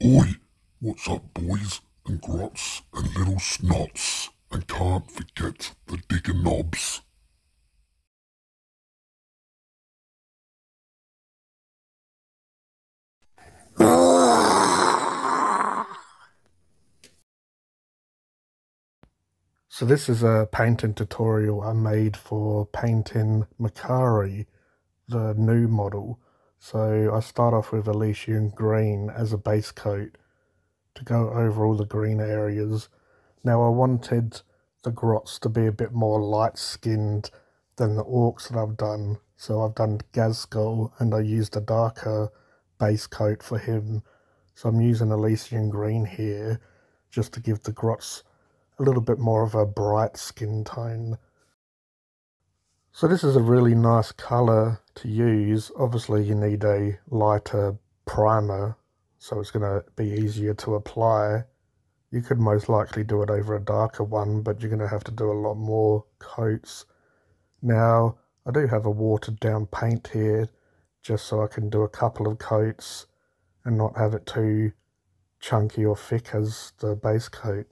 Oi, what's up, boys and grots and little snots? And can't forget the digger knobs. So this is a painting tutorial I made for painting Makari, the new model. So I start off with Elysian Green as a base coat to go over all the green areas. Now I wanted the grots to be a bit more light skinned than the orcs that I've done. So I've done Ghazghkull and I used a darker base coat for him. So I'm using Elysian Green here just to give the grots a little bit more of a bright skin tone. So this is a really nice colour to use. Obviously you need a lighter primer so it's going to be easier to apply. You could most likely do it over a darker one but you're going to have to do a lot more coats. Now I do have a watered down paint here just so I can do a couple of coats and not have it too chunky or thick as the base coat.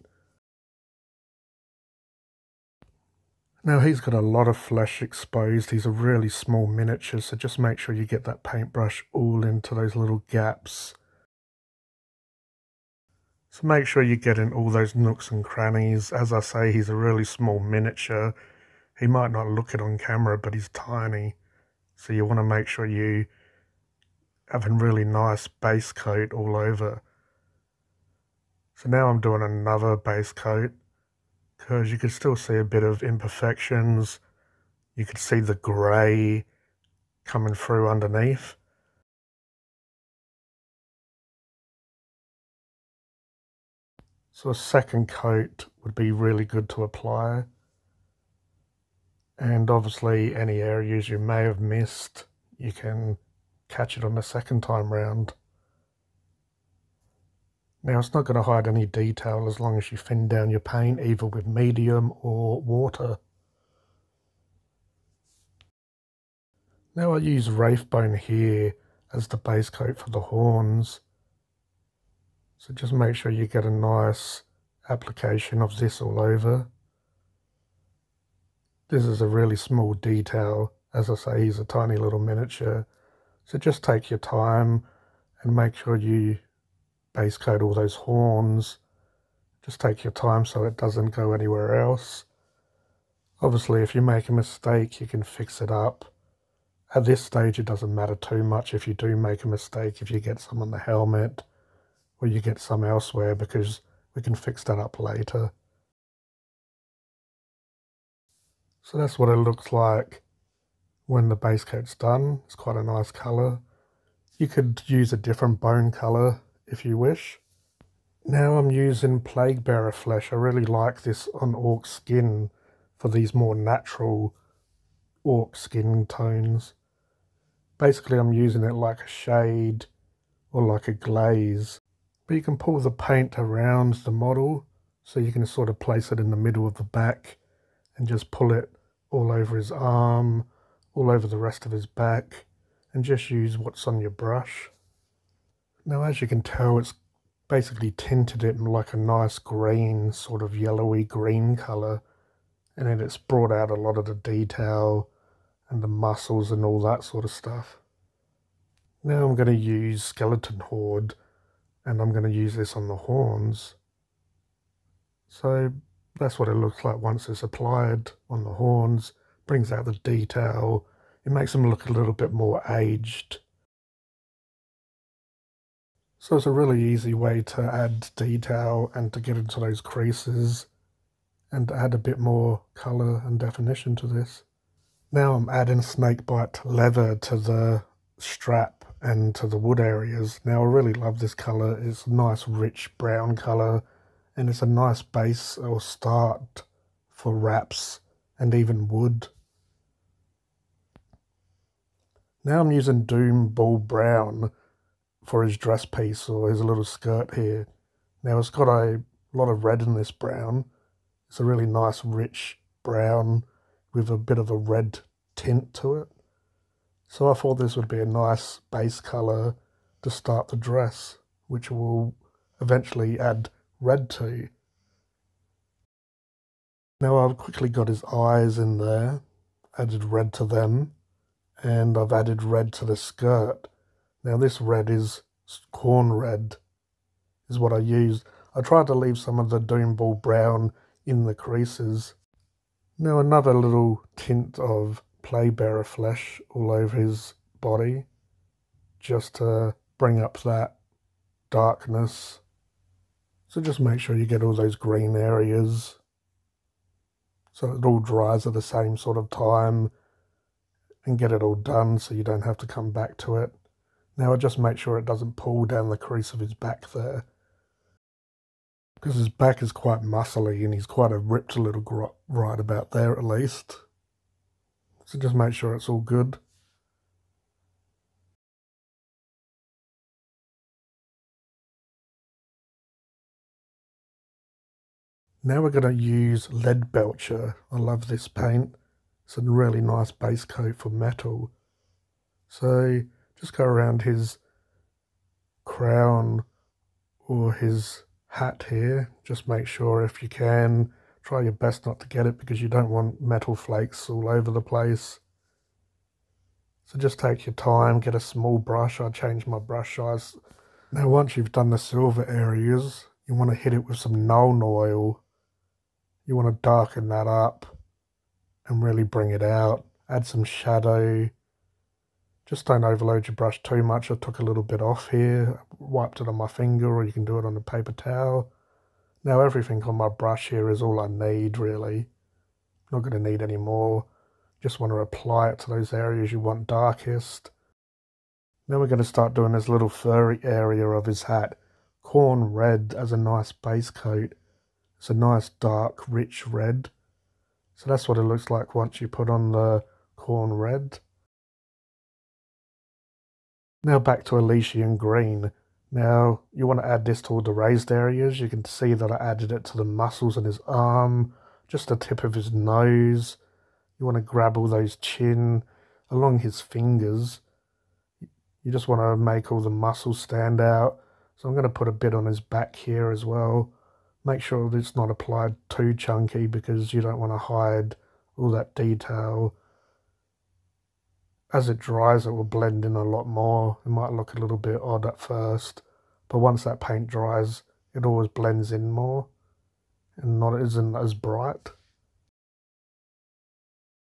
Now he's got a lot of flesh exposed. He's a really small miniature, so just make sure you get that paintbrush all into those little gaps. So make sure you get in all those nooks and crannies. As I say, he's a really small miniature. He might not look it on camera, but he's tiny. So you want to make sure you have a really nice base coat all over. So now I'm doing another base coat because you could still see a bit of imperfections. You could see the grey coming through underneath. So a second coat would be really good to apply. And obviously any areas you may have missed, you can catch it on the second time round. Now it's not going to hide any detail as long as you thin down your paint either with medium or water. Now I use Wraithbone here as the base coat for the horns. So just make sure you get a nice application of this all over. This is a really small detail. As I say, he's a tiny little miniature. So just take your time and make sure you base coat all those horns. Just take your time so it doesn't go anywhere else. Obviously, if you make a mistake, you can fix it up. At this stage, it doesn't matter too much if you do make a mistake, if you get some on the helmet or you get some elsewhere because we can fix that up later. So that's what it looks like when the base coat's done. It's quite a nice colour. You could use a different bone colour if you wish. Now I'm using Plague Bearer flesh. I really like this on orc skin for these more natural orc skin tones. Basically I'm using it like a shade or like a glaze. But you can pull the paint around the model so you can sort of place it in the middle of the back and just pull it all over his arm, all over the rest of his back and just use what's on your brush. Now as you can tell it's basically tinted it like a nice green, sort of yellowy green colour and then it's brought out a lot of the detail and the muscles and all that sort of stuff. Now I'm going to use Skeleton Horde and I'm going to use this on the horns. So that's what it looks like once it's applied on the horns, brings out the detail, it makes them look a little bit more aged so it's a really easy way to add detail and to get into those creases and add a bit more colour and definition to this. Now I'm adding snakebite leather to the strap and to the wood areas. Now I really love this colour. It's a nice rich brown colour and it's a nice base or start for wraps and even wood. Now I'm using Doom Bull Brown for his dress piece or his little skirt here. Now it's got a lot of red in this brown. It's a really nice rich brown with a bit of a red tint to it. So I thought this would be a nice base colour to start the dress which will eventually add red to. Now I've quickly got his eyes in there, added red to them, and I've added red to the skirt. Now this red is Khorne red, is what I used. I tried to leave some of the Doombull brown in the creases. Now another little tint of Plaguebearer flesh all over his body, just to bring up that darkness. So just make sure you get all those green areas so it all dries at the same sort of time and get it all done so you don't have to come back to it. Now I just make sure it doesn't pull down the crease of his back there. Because his back is quite muscly and he's quite a ripped little grot right about there at least. So just make sure it's all good. Now we're going to use lead belcher. I love this paint. It's a really nice base coat for metal. So just go around his crown or his hat here. Just make sure if you can, try your best not to get it because you don't want metal flakes all over the place. So just take your time, get a small brush. I change my brush size. Now once you've done the silver areas, you want to hit it with some Nuln Oil you want to darken that up and really bring it out. Add some shadow. Just don't overload your brush too much. I took a little bit off here, wiped it on my finger, or you can do it on a paper towel. Now everything on my brush here is all I need really. Not going to need any more. Just want to apply it to those areas you want darkest. Then we're going to start doing this little furry area of his hat. Khorne red as a nice base coat. It's a nice dark rich red. So that's what it looks like once you put on the Khorne red. Now back to Elysian green. Now you want to add this to all the raised areas. You can see that I added it to the muscles in his arm, just the tip of his nose. You want to grab all those chin along his fingers. You just want to make all the muscles stand out. So I'm going to put a bit on his back here as well. Make sure that it's not applied too chunky because you don't want to hide all that detail. As it dries, it will blend in a lot more. It might look a little bit odd at first, but once that paint dries, it always blends in more and not isn't as bright.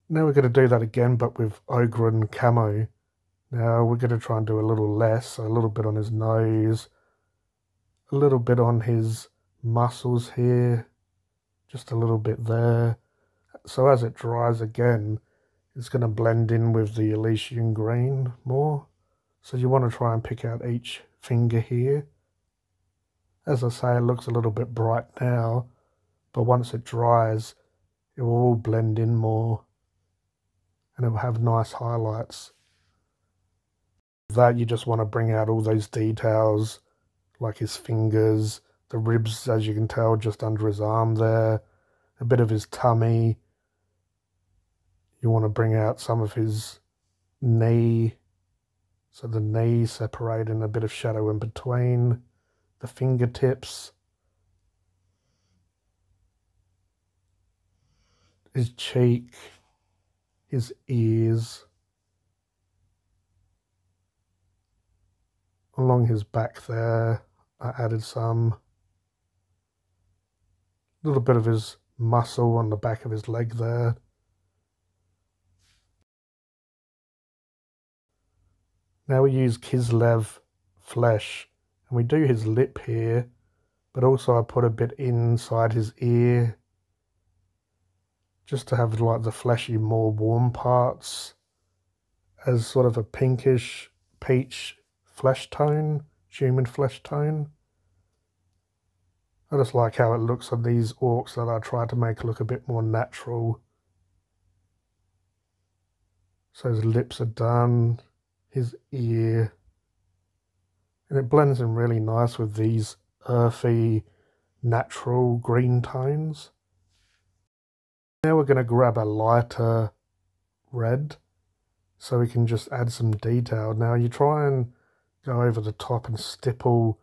Now we're going to do that again, but with Ogryn camo. Now we're going to try and do a little less, a little bit on his nose, a little bit on his muscles here, just a little bit there. So as it dries again, it's going to blend in with the Elysian green more. So you want to try and pick out each finger here. As I say, it looks a little bit bright now, but once it dries, it will all blend in more and it will have nice highlights. That you just want to bring out all those details like his fingers, the ribs, as you can tell, just under his arm there, a bit of his tummy. You want to bring out some of his knee, so the knee separating a bit of shadow in between, the fingertips, his cheek, his ears. Along his back there, I added some little bit of his muscle on the back of his leg there. Now we use Kislev flesh and we do his lip here, but also I put a bit inside his ear just to have like the fleshy, more warm parts as sort of a pinkish peach flesh tone, human flesh tone. I just like how it looks on these orcs that I try to make look a bit more natural. So his lips are done, his ear, and it blends in really nice with these earthy, natural green tones. Now we're going to grab a lighter red so we can just add some detail. Now you try and go over the top and stipple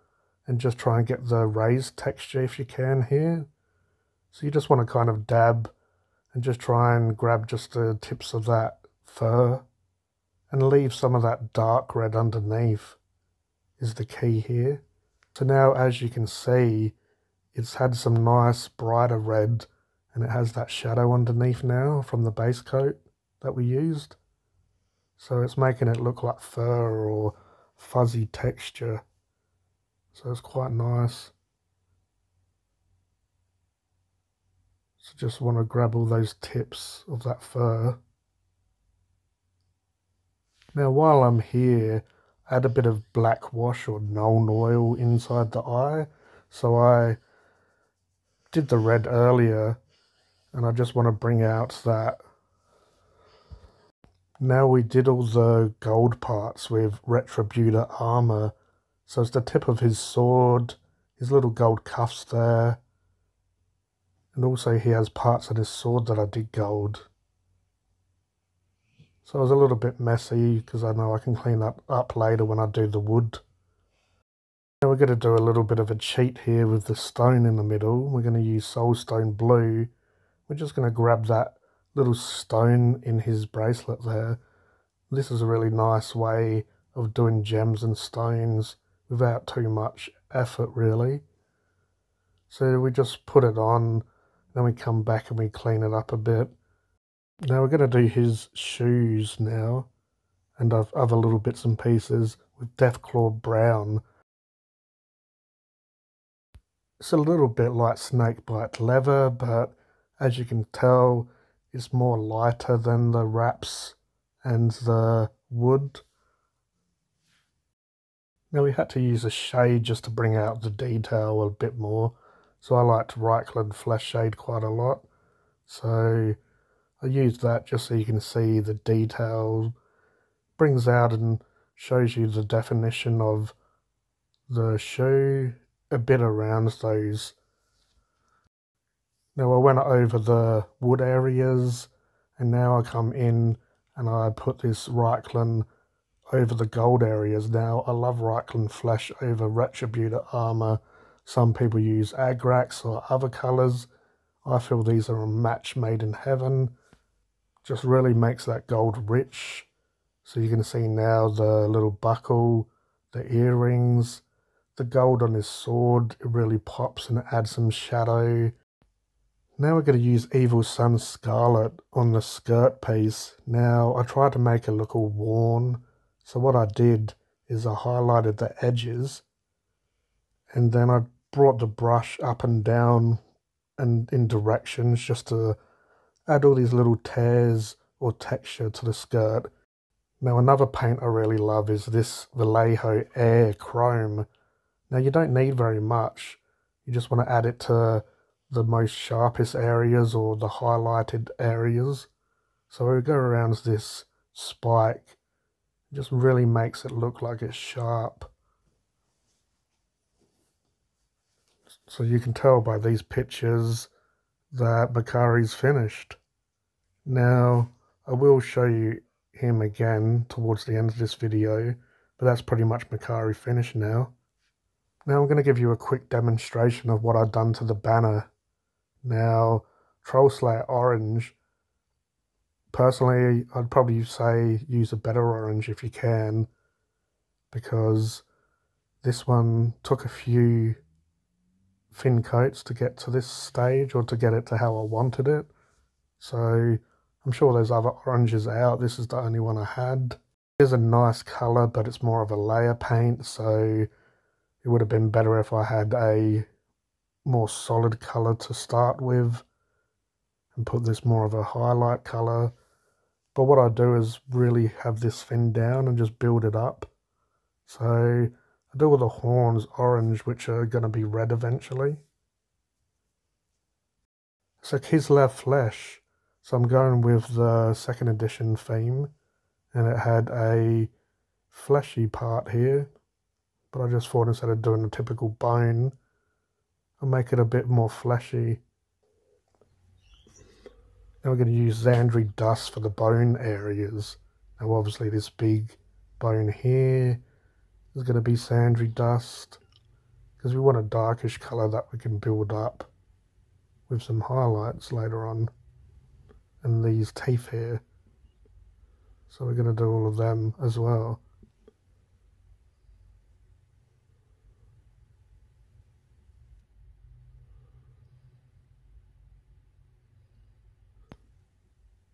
and just try and get the raised texture if you can here. So you just want to kind of dab and just try and grab just the tips of that fur and leave some of that dark red underneath is the key here. So now as you can see, it's had some nice brighter red and it has that shadow underneath now from the base coat that we used. So it's making it look like fur or fuzzy texture. So it's quite nice. So just want to grab all those tips of that fur. Now while I'm here, add a bit of black wash or Nuln Oil inside the eye. So I did the red earlier and I just want to bring out that. Now we did all the gold parts with Retributor armor. So it's the tip of his sword, his little gold cuffs there. And also he has parts of his sword that I did gold. So it was a little bit messy because I know I can clean that up later when I do the wood. Now we're going to do a little bit of a cheat here with the stone in the middle. We're going to use Soulstone Blue. We're just going to grab that little stone in his bracelet there. This is a really nice way of doing gems and stones without too much effort really. So we just put it on, then we come back and we clean it up a bit. Now we're going to do his shoes now and other little bits and pieces with Deathclaw Brown. It's a little bit like snakebite leather, but as you can tell, it's more lighter than the wraps and the wood. Now we had to use a shade just to bring out the detail a bit more. So I liked Reikland Flesh Shade quite a lot. So I used that just so you can see the detail. Brings out and shows you the definition of the shoe a bit around those. Now I went over the wood areas and now I come in and I put this Reikland over the gold areas. Now I love Reikland Flesh over Retributor armor. Some people use Agrax or other colors. I feel these are a match made in heaven just really makes that gold rich. So you can see now the little buckle, the earrings, the gold on his sword, it really pops and adds some shadow. Now we're going to use Evil Sun Scarlet on the skirt piece. Now I tried to make it look all worn. So what I did is I highlighted the edges and then I brought the brush up and down and in directions just to add all these little tears or texture to the skirt. Now another paint I really love is this Vallejo Air Chrome. Now you don't need very much. You just want to add it to the most sharpest areas or the highlighted areas. So we go around this spike, it just really makes it look like it's sharp. So you can tell by these pictures that Makari's finished. Now, I will show you him again towards the end of this video, but that's pretty much Makari finished now. Now I'm going to give you a quick demonstration of what I've done to the banner. Now, Troll Slayer Orange, personally, I'd probably say use a better orange if you can, because this one took a few thin coats to get to this stage or to get it to how I wanted it. So I'm sure there's other oranges out. This is the only one I had. It is a nice colour, but it's more of a layer paint, so it would have been better if I had a more solid colour to start with and put this more of a highlight colour. But what I do is really have this thin down and just build it up. So I do all the horns orange, which are going to be red eventually. So Kislev Flesh. So I'm going with the second edition theme. And it had a fleshy part here. But I just thought instead of doing a typical bone, I'll make it a bit more fleshy. Now we're going to use Zandri dust for the bone areas. Now obviously this big bone here is going to be Zandri dust. Because we want a darkish colour that we can build up with some highlights later on. And these teeth here. So we're going to do all of them as well.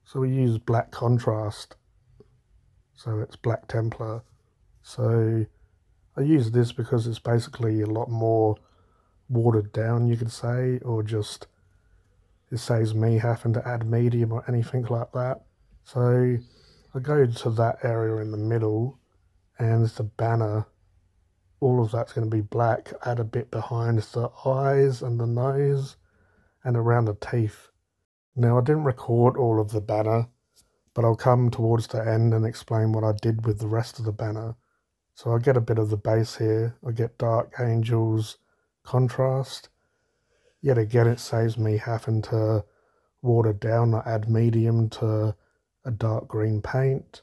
So we use black contrast. So it's black Templar. So I use this because it's basically a lot more watered down, you could say, or just it saves me having to add medium or anything like that. So I go to that area in the middle and the banner, all of that's going to be black. Add a bit behind the eyes and the nose and around the teeth. Now I didn't record all of the banner, but I'll come towards the end and explain what I did with the rest of the banner. So I get a bit of the base here. I get Dark Angels contrast. Yet again, it saves me having to water down or add medium to a dark green paint.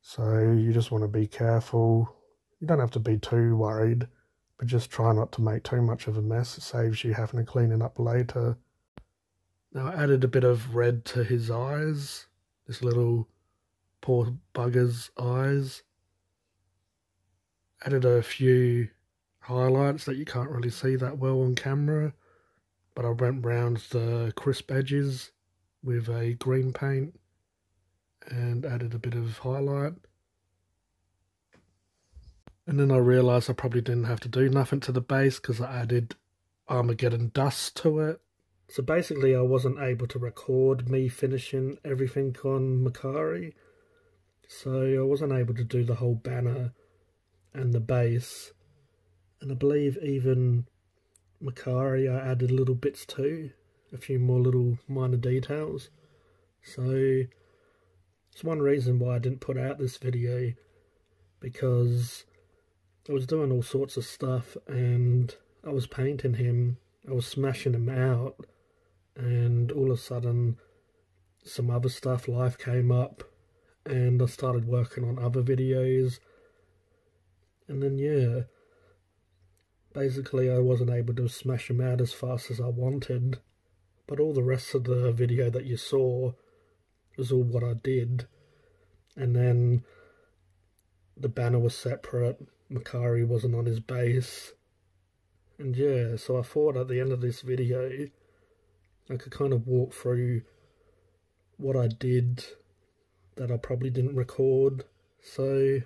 So you just want to be careful. You don't have to be too worried, but just try not to make too much of a mess. It saves you having to clean it up later. Now I added a bit of red to his eyes. This little poor bugger's eyes added a few highlights that you can't really see that well on camera but I went round the crisp edges with a green paint and added a bit of highlight. And then I realised I probably didn't have to do nothing to the base because I added Armageddon dust to it. So basically I wasn't able to record me finishing everything on Makari so I wasn't able to do the whole banner and the base. And I believe even Makari I added little bits too, a few more little minor details. So it's one reason why I didn't put out this video because I was doing all sorts of stuff and I was painting him, I was smashing him out and all of a sudden some other stuff, life came up and I started working on other videos and then, yeah, basically I wasn't able to smash them out as fast as I wanted. But all the rest of the video that you saw was all what I did. And then the banner was separate. Makari wasn't on his base. And yeah, so I thought at the end of this video, I could kind of walk through what I did that I probably didn't record. So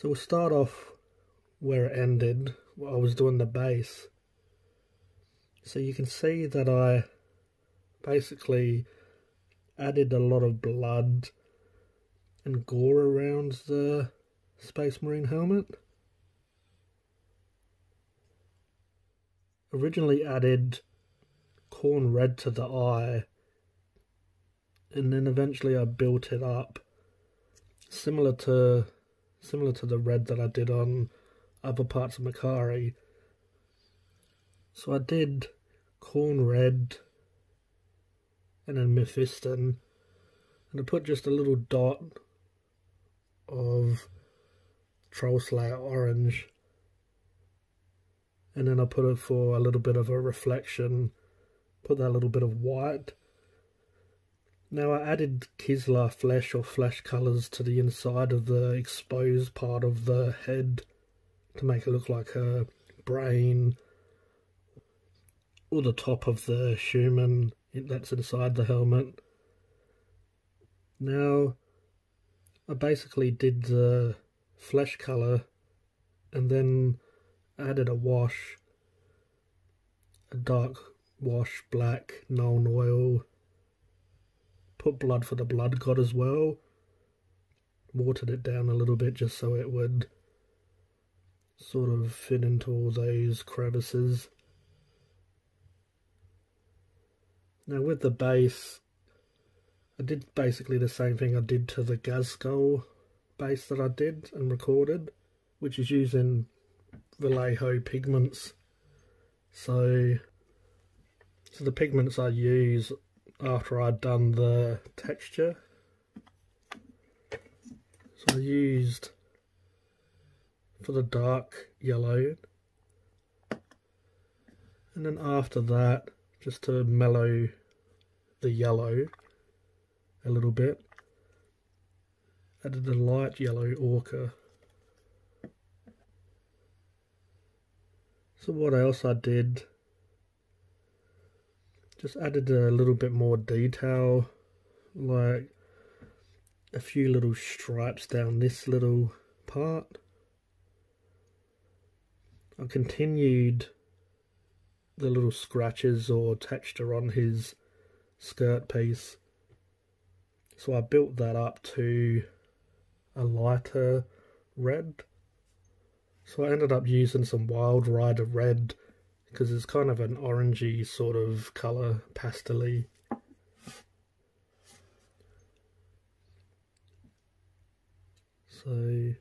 so we'll start off where it ended, I was doing the base. So you can see that I basically added a lot of blood and gore around the Space Marine helmet. Originally added Khorne red to the eye and then eventually I built it up similar to similar to the red that I did on other parts of Makari. So I did Khorne red and then Mephiston. And I put just a little dot of Troll Slayer orange. And then I put it for a little bit of a reflection, put that little bit of white now I added Kislev flesh or flesh colours to the inside of the exposed part of the head to make it look like a brain or the top of the human that's inside the helmet. Now I basically did the flesh colour and then added a wash, a dark wash, black, Nuln Oil, put blood for the blood god as well. Watered it down a little bit just so it would sort of fit into all those crevices. Now with the base, I did basically the same thing I did to the Ghazghkull base that I did and recorded, which is using Vallejo pigments. So, so the pigments I use after I'd done the texture. So I used for the dark yellow. And then after that, just to mellow the yellow a little bit, added a light yellow ochre. So what else I did, just added a little bit more detail, like a few little stripes down this little part. I continued the little scratches or texture on his skirt piece. So I built that up to a lighter red. So I ended up using some Wild Rider red because it's kind of an orangey sort of colour, pastely. So you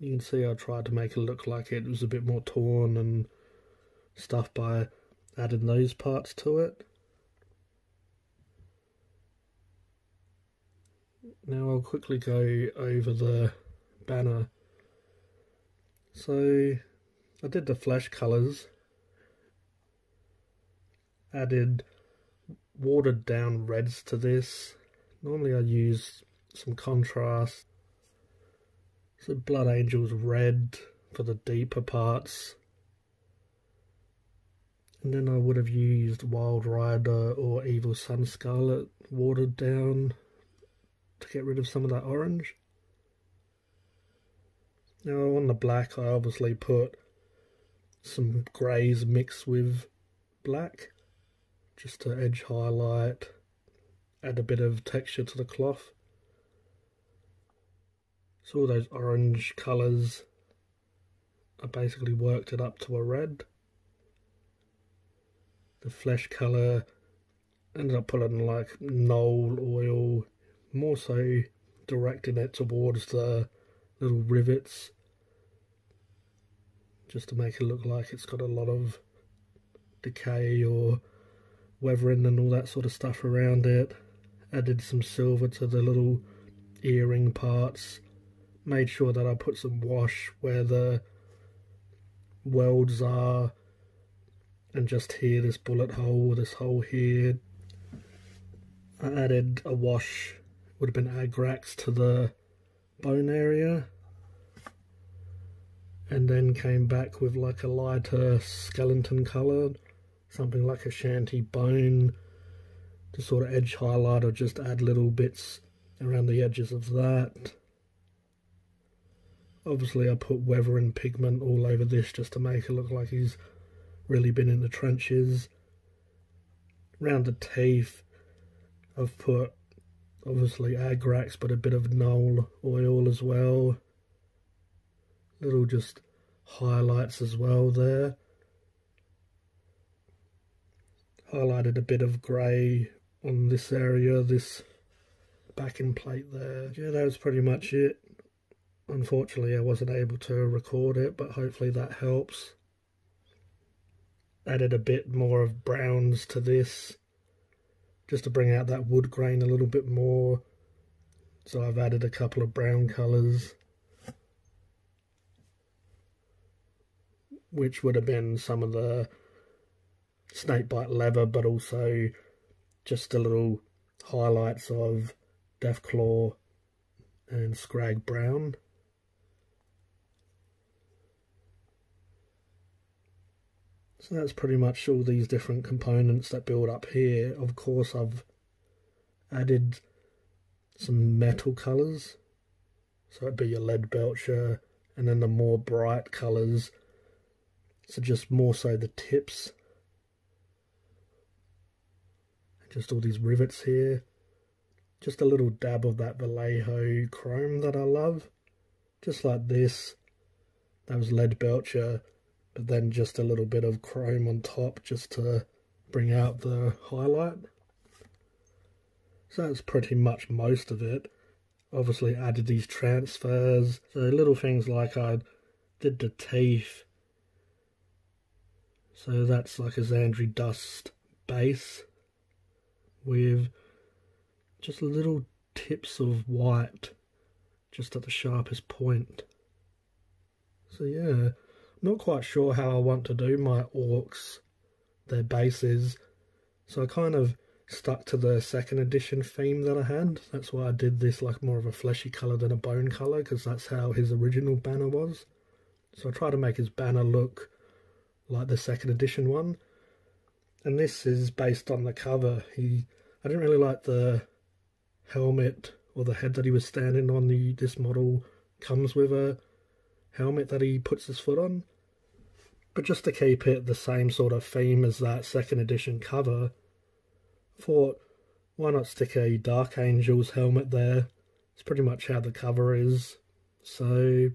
can see I tried to make it look like it was a bit more torn and stuff by adding those parts to it. Now I'll quickly go over the banner. So I did the flash colours, added watered down reds to this. Normally I use some contrast. So Blood Angels red for the deeper parts. And then I would have used Wild Rider or Evil Sun Scarlet watered down to get rid of some of that orange. Now on the black I obviously put some greys mixed with black just to edge highlight, add a bit of texture to the cloth. So all those orange colours, I basically worked it up to a red. The flesh colour ended up putting like Nuln oil more so directing it towards the little rivets just to make it look like it's got a lot of decay or weathering and all that sort of stuff around it. Added some silver to the little earring parts. Made sure that I put some wash where the welds are. And just here, this bullet hole, this hole here. I added a wash would have been Agrax to the bone area and then came back with like a lighter skeleton colour, something like a shanty bone to sort of edge highlight or just add little bits around the edges of that. Obviously I put weathering pigment all over this just to make it look like he's really been in the trenches. Around the teeth I've put obviously Agrax, but a bit of Nuln oil as well. Little just highlights as well there. Highlighted a bit of grey on this area, this backing plate there. Yeah, that was pretty much it. Unfortunately, I wasn't able to record it, but hopefully that helps. Added a bit more of browns to this just to bring out that wood grain a little bit more. So I've added a couple of brown colours. Which would have been some of the snakebite leather, but also just a little highlights of Deathclaw and Skrag Brown. So that's pretty much all these different components that build up here. Of course, I've added some metal colours. So it'd be your Leadbelcher, and then the more bright colours. So just more so the tips. Just all these rivets here. Just a little dab of that Vallejo chrome that I love. Just like this. That was lead belcher but then just a little bit of chrome on top just to bring out the highlight. So that's pretty much most of it. Obviously added these transfers, so little things like I did the teeth. So that's like a Zandri dust base with just little tips of white just at the sharpest point. So yeah, not quite sure how I want to do my orcs, their bases. So I kind of stuck to the second edition theme that I had. That's why I did this like more of a fleshy colour than a bone colour because that's how his original banner was. So I tried to make his banner look like the second edition one. And this is based on the cover. He I didn't really like the helmet or the head that he was standing on. The this model comes with a helmet that he puts his foot on. But just to keep it the same sort of theme as that second edition cover, thought why not stick a Dark Angels helmet there? It's pretty much how the cover is. So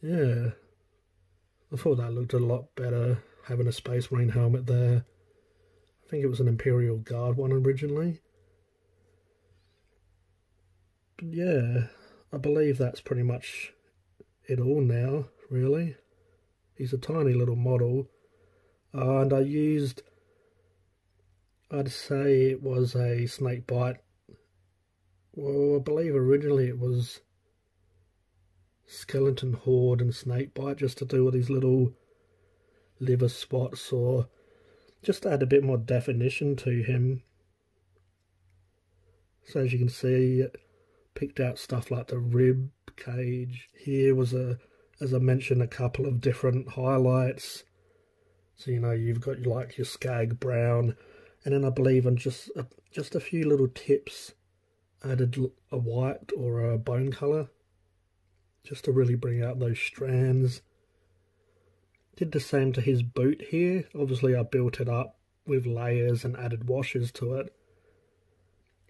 yeah. I thought that looked a lot better having a Space Marine helmet there. I think it was an Imperial Guard one originally. But yeah, I believe that's pretty much it all now, really. He's a tiny little model. Uh, and I used, I'd say it was a snake bite. Well, I believe originally it was skeleton horde and snake bite just to do with these little liver spots or just add a bit more definition to him. So as you can see, it picked out stuff like the rib cage. Here was a, as I mentioned, a couple of different highlights. So you know you've got like your skrag brown, and then I believe on just a, just a few little tips, added a white or a bone color just to really bring out those strands. Did the same to his boot here. Obviously I built it up with layers and added washers to it.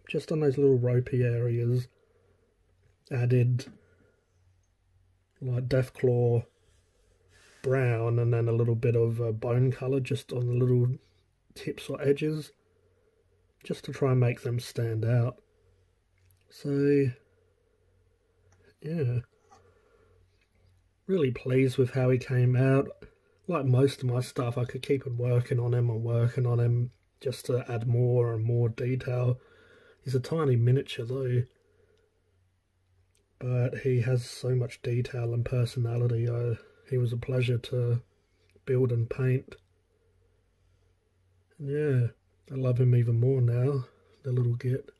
Just on those little ropey areas, added like Deathclaw brown and then a little bit of uh, bone colour just on the little tips or edges just to try and make them stand out. So, yeah really pleased with how he came out. Like most of my stuff, I could keep on working on him and working on him just to add more and more detail. He's a tiny miniature though, but he has so much detail and personality. Uh, he was a pleasure to build and paint. And yeah, I love him even more now, the little git.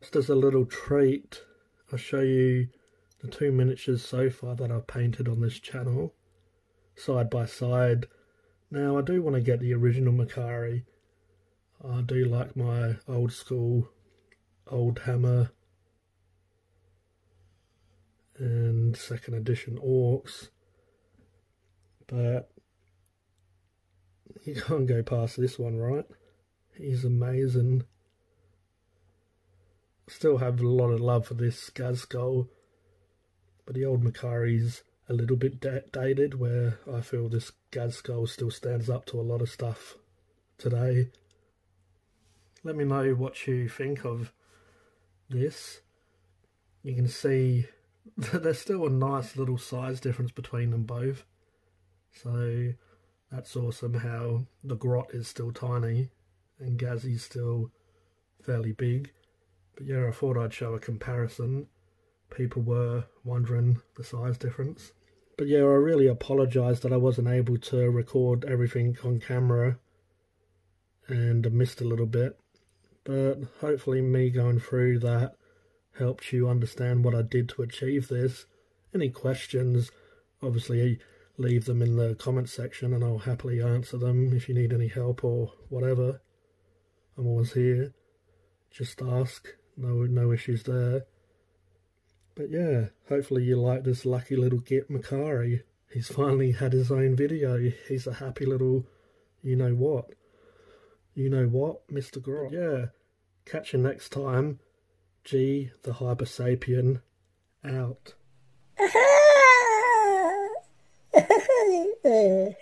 Just as a little treat, I'll show you the two miniatures so far that I've painted on this channel, side by side. Now I do want to get the original Makari. I do like my old school, old hammer and second edition orcs. But you can't go past this one, right? He's amazing. Still have a lot of love for this Ghazghkull. But the old Makari's a little bit dated, where I feel this Ghazghkull still stands up to a lot of stuff today. Let me know what you think of this. You can see that there's still a nice little size difference between them both. So that's awesome how the grot is still tiny and Gazzy's still fairly big. But yeah, I thought I'd show a comparison people were wondering the size difference. But yeah, I really apologise that I wasn't able to record everything on camera and I missed a little bit. But hopefully me going through that helped you understand what I did to achieve this. Any questions, obviously leave them in the comment section and I'll happily answer them if you need any help or whatever. I'm always here. Just ask. No no issues there. But yeah, hopefully you like this lucky little Git Makari. He's finally had his own video. He's a happy little you know what. You know what, Mr. Grot. Yeah, catch you next time. G, the Hyper Sapien, out.